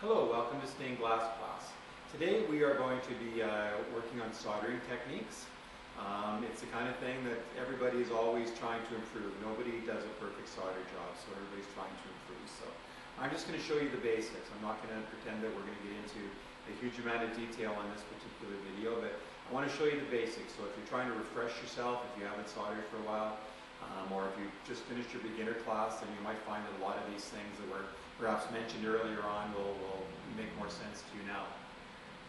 Hello, welcome to stained glass class. Today we are going to be uh, working on soldering techniques. Um, it's the kind of thing that everybody is always trying to improve. Nobody does a perfect solder job, so everybody's trying to improve. So I'm just going to show you the basics. I'm not going to pretend that we're going to get into a huge amount of detail on this particular video, but I want to show you the basics. So if you're trying to refresh yourself, if you haven't soldered for a while, um, or if you just finished your beginner class, and you might find that a lot of these things that were perhaps mentioned earlier on will, will make more sense to you now.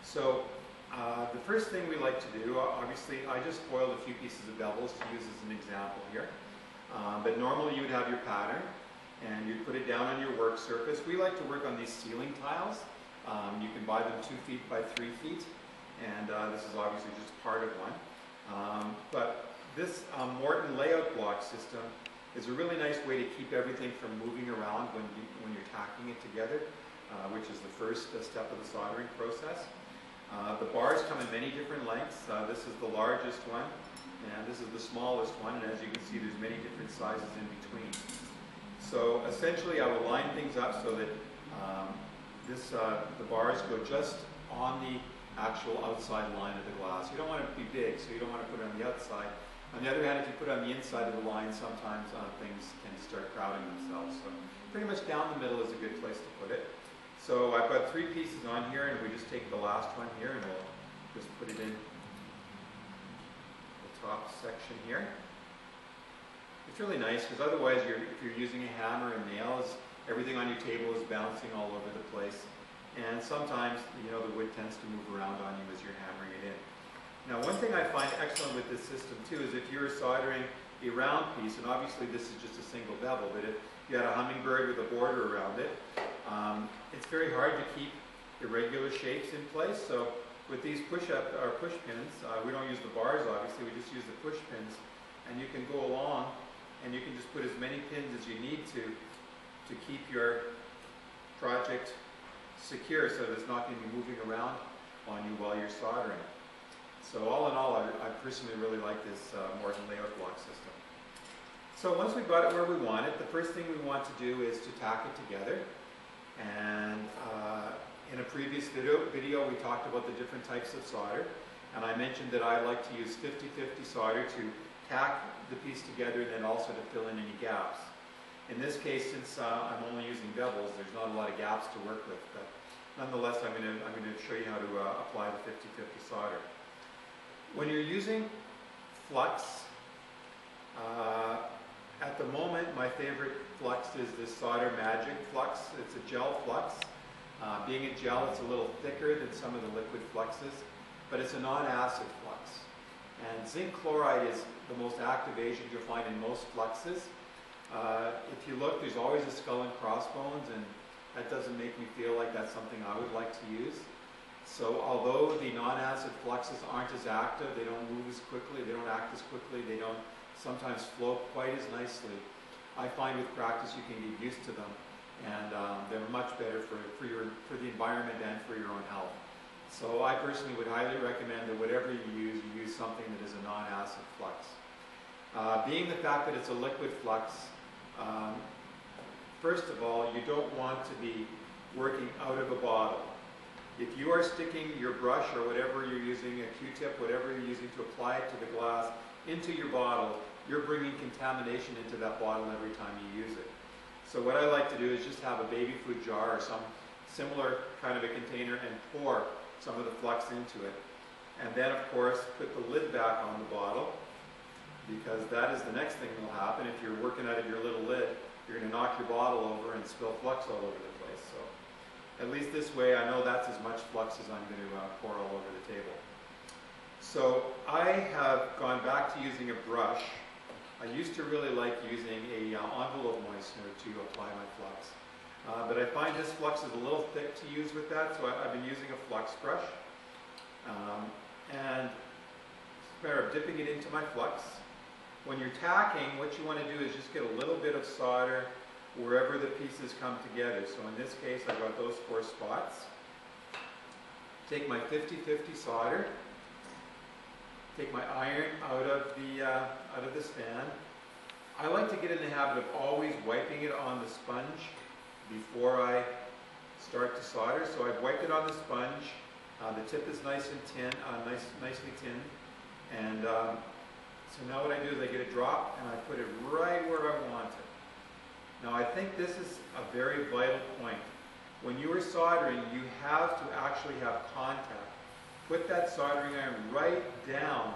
So uh, the first thing we like to do, obviously I just foiled a few pieces of bevels to use as an example here. Um, but normally you would have your pattern and you'd put it down on your work surface. We like to work on these ceiling tiles. Um, you can buy them two feet by three feet and uh, this is obviously just part of one. Um, but this um, Morton layout block system is a really nice way to keep everything from moving around when, you, when you're tacking it together, uh, which is the first uh, step of the soldering process. Uh, the bars come in many different lengths. Uh, this is the largest one, and this is the smallest one, and as you can see, there's many different sizes in between. So essentially, I will line things up so that um, this, uh, the bars go just on the actual outside line of the glass. You don't want it to be big, so you don't want to put it on the outside. On the other hand, if you put it on the inside of the line, sometimes uh, things to start crowding themselves. So pretty much down the middle is a good place to put it. So I've got three pieces on here, and we just take the last one here, and we'll just put it in the top section here. It's really nice, because otherwise, you're, if you're using a hammer and nails, everything on your table is bouncing all over the place. And sometimes, you know, the wood tends to move around on you as you're hammering it in. Now one thing I find excellent with this system too is if you're soldering a round piece, and obviously this is just a single bevel, but if you had a hummingbird with a border around it, um, it's very hard to keep irregular shapes in place. So with these push-up or push pins, uh, we don't use the bars obviously, we just use the push pins, and you can go along and you can just put as many pins as you need to to keep your project secure so that it's not going to be moving around on you while you're soldering. So all in all, I, I personally really like this uh, Morton layout block system. So once we've got it where we want it, the first thing we want to do is to tack it together. And uh, in a previous video, video, we talked about the different types of solder. And I mentioned that I like to use 50-50 solder to tack the piece together and then also to fill in any gaps. In this case, since uh, I'm only using bevels, there's not a lot of gaps to work with. But nonetheless, I'm going to, I'm going to show you how to uh, apply the 50-50 solder. When you're using flux, uh, at the moment my favorite flux is this Solder Magic flux. It's a gel flux. Uh, being a gel, it's a little thicker than some of the liquid fluxes, but it's a non-acid flux. And zinc chloride is the most active agent you'll find in most fluxes. Uh, if you look, there's always a skull and crossbones, and that doesn't make me feel like that's something I would like to use. So although the non-acid fluxes aren't as active, they don't move as quickly, they don't act as quickly, they don't sometimes flow quite as nicely, I find with practice you can get used to them and um, they're much better for, for, your, for the environment and for your own health. So I personally would highly recommend that whatever you use, you use something that is a non-acid flux. Uh, being the fact that it's a liquid flux, um, first of all, you don't want to be working out of a bottle. If you are sticking your brush or whatever you're using, a Q-tip, whatever you're using to apply it to the glass, into your bottle, you're bringing contamination into that bottle every time you use it. So what I like to do is just have a baby food jar or some similar kind of a container and pour some of the flux into it. And then of course put the lid back on the bottle because that is the next thing that will happen. If you're working out of your little lid, you're going to knock your bottle over and spill flux all over the at least this way I know that's as much flux as I'm going to uh, pour all over the table. So I have gone back to using a brush. I used to really like using a uh, envelope moistener to apply my flux. Uh, but I find this flux is a little thick to use with that, so I, have been using a flux brush. Um, and it's a matter of dipping it into my flux. When you're tacking, what you want to do is just get a little bit of solder wherever the pieces come together. So in this case, I've got those four spots. Take my 50-50 solder, take my iron out of the uh, out of the stand. I like to get in the habit of always wiping it on the sponge before I start to solder. So I've wiped it on the sponge. Uh, the tip is nice and tin, uh, nice, nicely tin. And um, so now what I do is I get a drop and I put it right where I want it. Now I think this is a very vital point. When you are soldering, you have to actually have contact. Put that soldering iron right down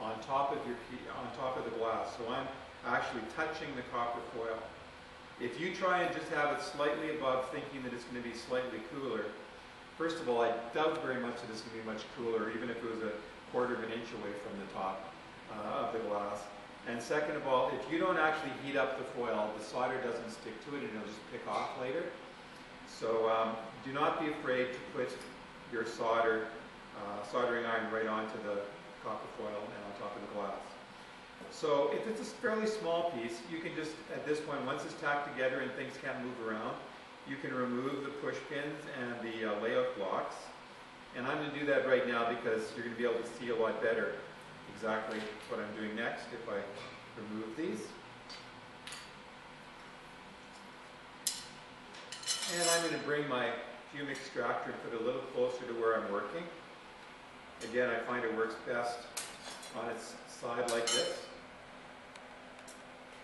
on top of your on top of the glass. So I'm actually touching the copper foil. If you try and just have it slightly above, thinking that it's going to be slightly cooler, first of all, I doubt very much that it's going to be much cooler, even if it was a quarter of an inch away from the top uh, of the glass. And second of all, if you don't actually heat up the foil, the solder doesn't stick to it and it'll just pick off later. So um, do not be afraid to put your solder, uh, soldering iron right onto the copper foil and on top of the glass. So if it's a fairly small piece, you can just, at this point, once it's tacked together and things can't move around, you can remove the push pins and the uh, layout blocks. And I'm going to do that right now because you're going to be able to see a lot better exactly what I'm doing next if I remove these. And I'm going to bring my fume extractor and put it a little closer to where I'm working. Again, I find it works best on its side like this.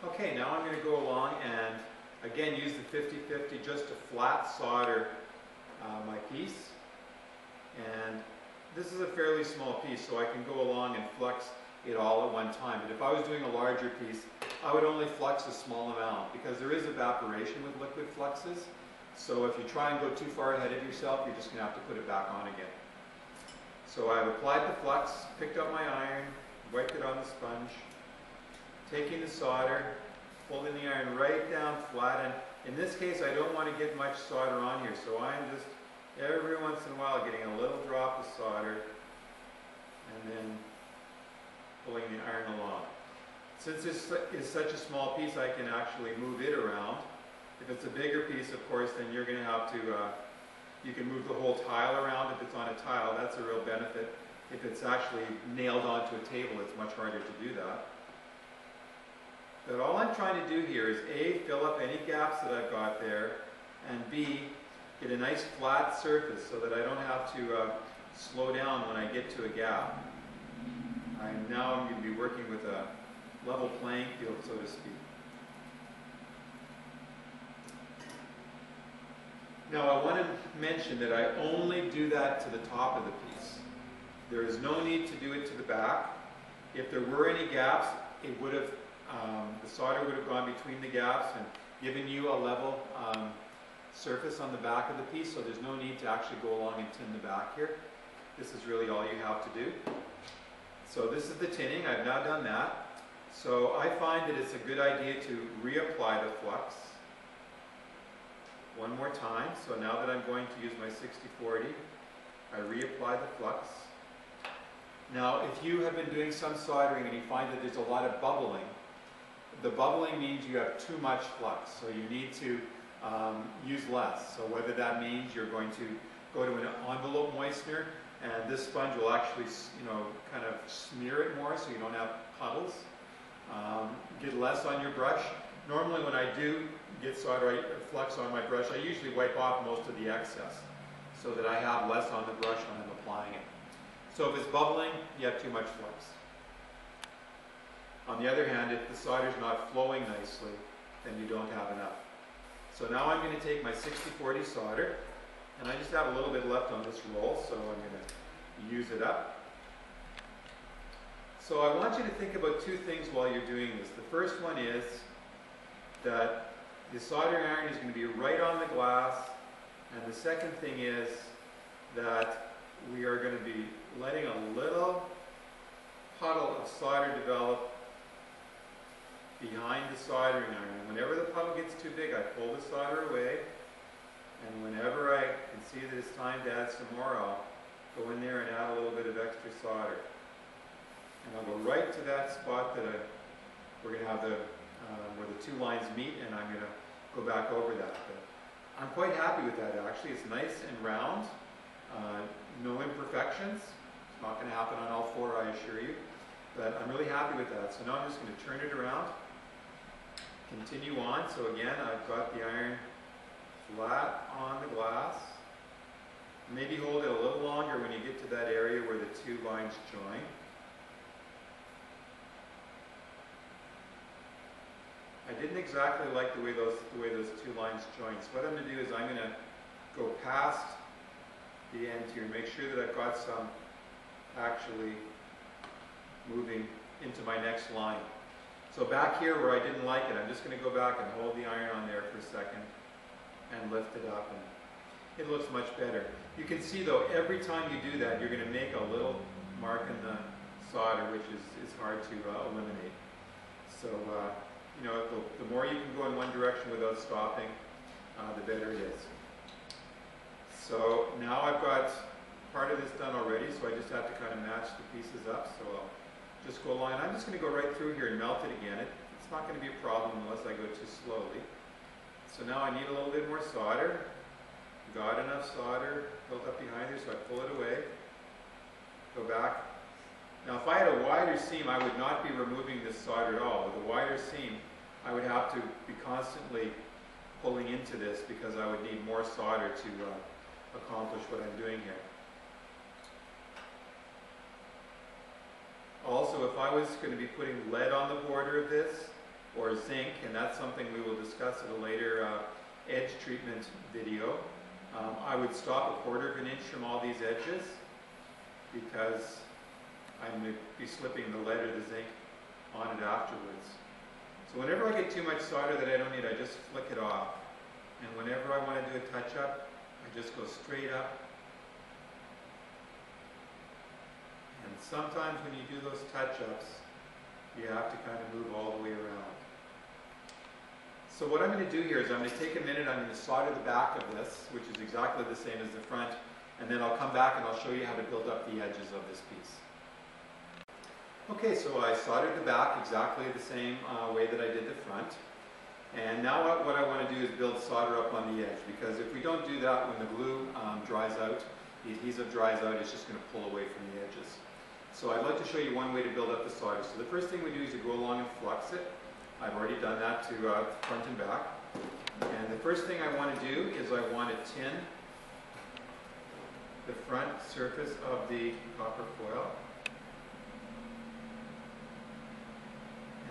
Okay, now I'm going to go along and again use the 50-50 just to flat solder uh, my piece. And this is a fairly small piece, so I can go along and flux it all at one time. But if I was doing a larger piece, I would only flux a small amount because there is evaporation with liquid fluxes. So if you try and go too far ahead of yourself, you're just going to have to put it back on again. So I've applied the flux, picked up my iron, wiped it on the sponge, taking the solder, holding the iron right down flat. And in this case, I don't want to get much solder on here, so I'm just every once in a while getting a little drop of solder and then pulling the iron along. Since this is such a small piece, I can actually move it around. If it's a bigger piece, of course, then you're going to have to, uh, you can move the whole tile around if it's on a tile. That's a real benefit. If it's actually nailed onto a table, it's much harder to do that. But all I'm trying to do here is A, fill up any gaps that I've got there, and B, get a nice flat surface so that I don't have to uh, slow down when I get to a gap. I'm now I'm going to be working with a level playing field, so to speak. Now I want to mention that I only do that to the top of the piece. There is no need to do it to the back. If there were any gaps, it would have, um, the solder would have gone between the gaps and given you a level um, surface on the back of the piece, so there's no need to actually go along and tin the back here. This is really all you have to do. So this is the tinning, I've now done that. So I find that it's a good idea to reapply the flux one more time. So now that I'm going to use my 6040, I reapply the flux. Now, if you have been doing some soldering and you find that there's a lot of bubbling, the bubbling means you have too much flux, so you need to um, use less. So whether that means you're going to go to an envelope moistener, and this sponge will actually, you know, kind of smear it more so you don't have puddles. Um, get less on your brush. Normally when I do get solder flux on my brush, I usually wipe off most of the excess so that I have less on the brush when I'm applying it. So if it's bubbling, you have too much flux. On the other hand, if the solder is not flowing nicely, then you don't have enough. So now I'm going to take my 6040 solder, and I just have a little bit left on this roll, so I'm going to use it up. So I want you to think about two things while you're doing this. The first one is that the soldering iron is going to be right on the glass, and the second thing is that we are going to be letting a little puddle of solder develop behind the soldering iron. Whenever the puddle gets too big, I pull the solder away, and whenever I can see that it's time to add some more, I'll go in there and add a little bit of extra solder. And I'll go right to that spot that I, we're going to have the, uh, where the two lines meet, and I'm going to go back over that. But I'm quite happy with that actually. It's nice and round, uh, no imperfections. It's not going to happen on all four, I assure you. But I'm really happy with that. So now I'm just going to turn it around continue on. So again, I've got the iron flat on the glass. Maybe hold it a little longer when you get to that area where the two lines join. I didn't exactly like the way those the way those two lines join. So what I'm going to do is I'm going to go past the end here and make sure that I've got some actually moving into my next line. So back here where I didn't like it, I'm just going to go back and hold the iron on there for a second and lift it up and it looks much better. You can see though, every time you do that, you're going to make a little mark in the solder, which is, is hard to uh, eliminate. So, uh, you know, the, the more you can go in one direction without stopping, uh, the better it is. So now I've got part of this done already, so I just have to kind of match the pieces up. So I'll just go along. I'm just going to go right through here and melt it again. It, it's not going to be a problem unless I go too slowly. So now I need a little bit more solder. Got enough solder built up behind here, so I pull it away. Go back. Now if I had a wider seam, I would not be removing this solder at all. With a wider seam, I would have to be constantly pulling into this because I would need more solder to uh, accomplish what I'm doing here. Also, if I was going to be putting lead on the border of this, or zinc, and that's something we will discuss at a later uh, edge treatment video, um, I would stop a quarter of an inch from all these edges because I'm going to be slipping the lead or the zinc on it afterwards. So whenever I get too much solder that I don't need, I just flick it off. And whenever I want to do a touch-up, I just go straight up. And sometimes when you do those touch-ups, you have to kind of move all the way around. So what I'm going to do here is I'm going to take a minute, I'm going to solder the back of this, which is exactly the same as the front, and then I'll come back and I'll show you how to build up the edges of this piece. Okay, so I soldered the back exactly the same uh, way that I did the front. And now what, what I want to do is build solder up on the edge, because if we don't do that when the glue um, dries out, the adhesive dries out, it's just going to pull away from the edges. So I'd like to show you one way to build up the solder. So the first thing we do is to go along and flux it. I've already done that to uh, front and back. And the first thing I want to do is I want to tin the front surface of the copper foil.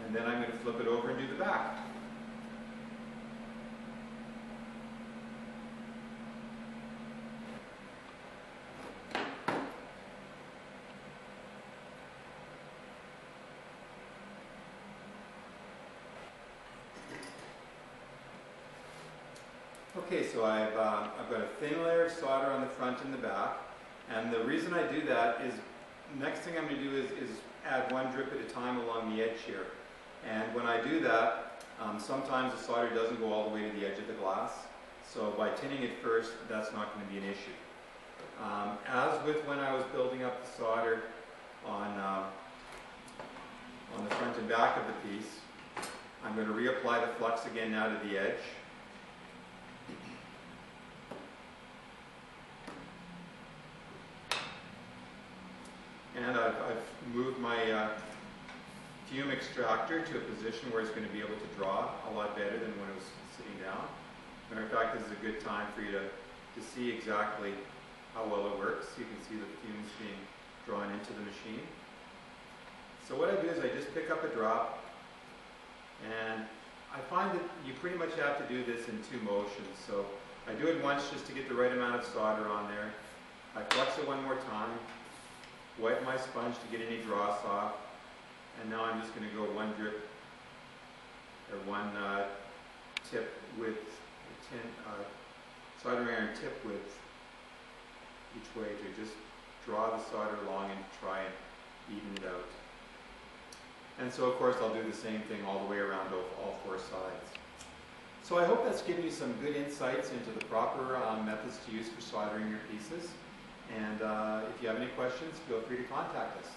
And then I'm going to flip it over and do the back. Okay, so I've, uh, I've got a thin layer of solder on the front and the back. And the reason I do that is, next thing I'm going to do is, is add one drip at a time along the edge here. And when I do that, um, sometimes the solder doesn't go all the way to the edge of the glass. So by tinning it first, that's not going to be an issue. Um, as with when I was building up the solder on, um, on the front and back of the piece, I'm going to reapply the flux again now to the edge. And I've, I've moved my uh, fume extractor to a position where it's going to be able to draw a lot better than when it was sitting down. Matter of fact, this is a good time for you to, to see exactly how well it works. You can see the fumes being drawn into the machine. So what I do is I just pick up a drop and I find that you pretty much have to do this in two motions. So I do it once just to get the right amount of solder on there. I flux it one more time, wipe my sponge to get any dross off, and now I'm just going to go one drip or one uh, tip with tin, uh, soldering iron tip width each way to just draw the solder along and try and even it out. And so of course I'll do the same thing all the way around all four sides. So I hope that's given you some good insights into the proper um, methods to use for soldering your pieces. And uh, if you have any questions, feel free to contact us.